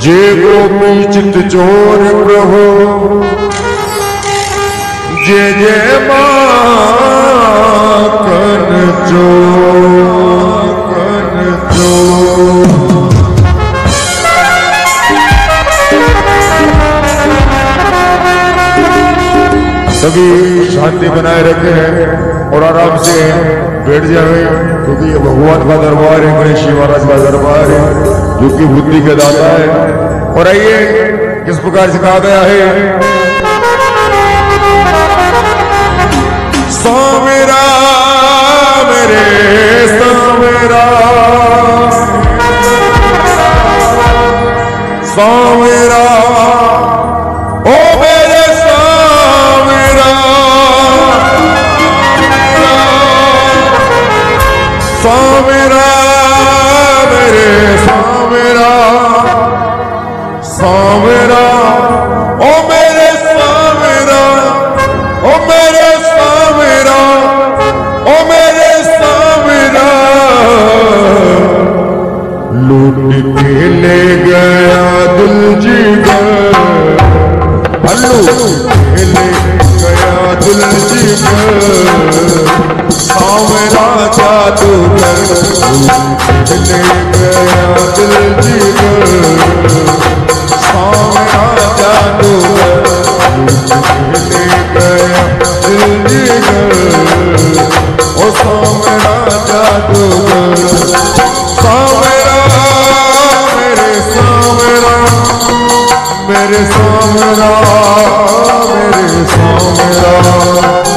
जे गोपी चित चोर प्रभु। जे जे कन चो सभी शांति बनाए रखे और आराम से बैठ जाए। क्योंकि ये भगवान का दरबार है, गणेश जी महाराज का दरबार है, जो कि बुद्धि के दाता है। और आइए, किस प्रकार से कहा गया है? स्वामीरा मेरे स्वामीरा स्वामीरा ओ मेरे स्वामीरा ओ मेरे स्वामीरा ओ मेरे स्वामीरा लूट के ले गया दिल जीवन हल्लू मेरे सावरा मेरे सावरा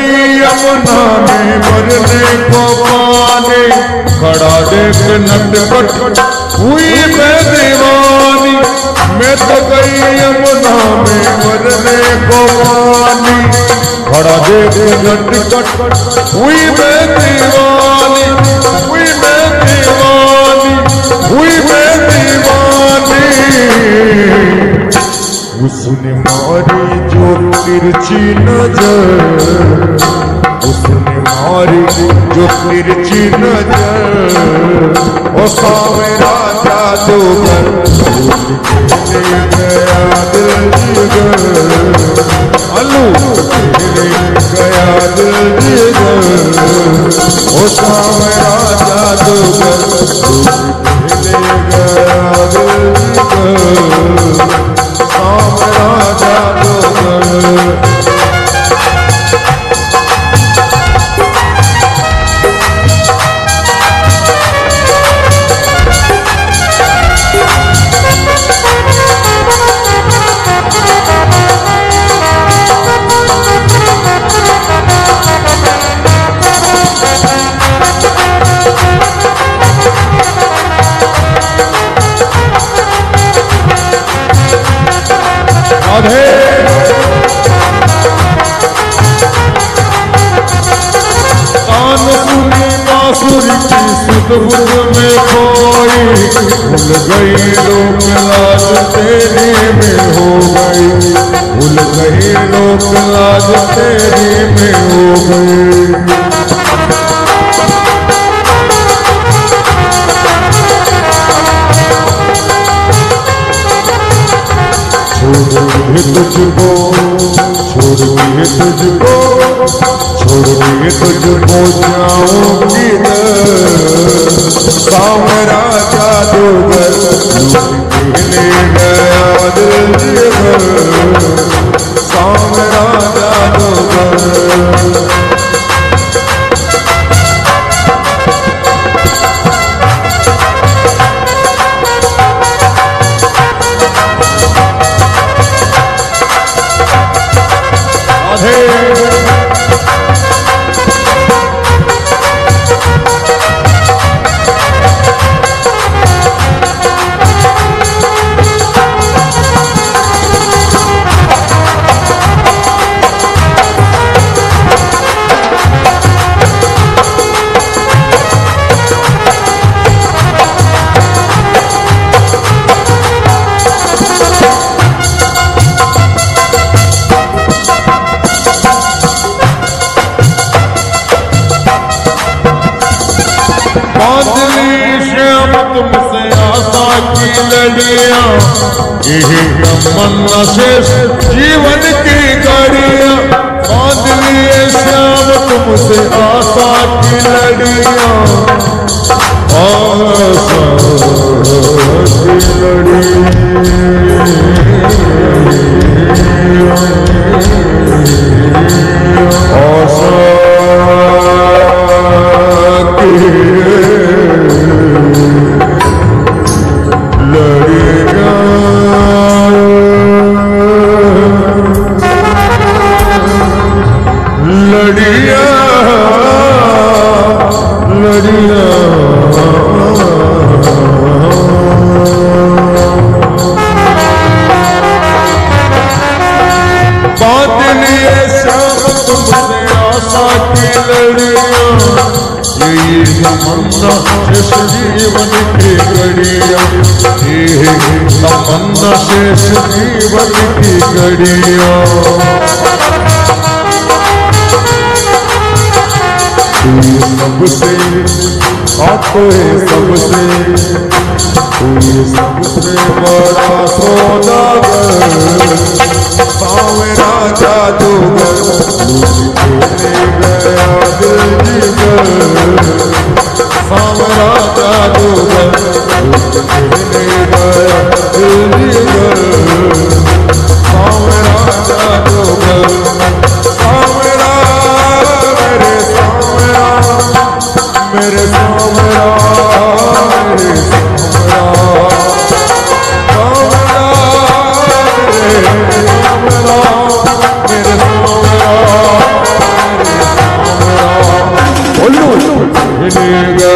तो यमुना में मरने को खड़ा देख नटखट हुई दीवानी मैं तो गई यमुना में मरने को पानी खड़ा देख नटखट हुई मैं दीवानी हुई मैं दीवानी हुई मैं दीवानी उसने मारी जो तिरछी नज़र उसने मारी जो तिरछी नज़र। ओ सावरा जादूगर गया दिल जिगर अलू गया दिल जिगर। ओ सावरा जादूगर की में खोई भूल गई लोक लाज तेरे में हो गई भूल गई लोक लाज तेरी में हो गई छोड़ूँगी तुझको छोड़ूँगी तुझको छोड़ूँगी तुझको जाऊँगी सामरा जादूगर ले शेष जीवन की गड़िया। लिए श्याम तुमसे आशा की लड़िया। यही तमन्ना जीवन की घड़िया जीवन की सबसे सबसे सबसे बड़ा सौदागर सावरा जादूगर लूट गया दिल जीगर सावरा जादूगर लूट ले गया दिल जीगर सावरा जादूगर Avenue